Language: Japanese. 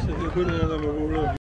C'était quello della mia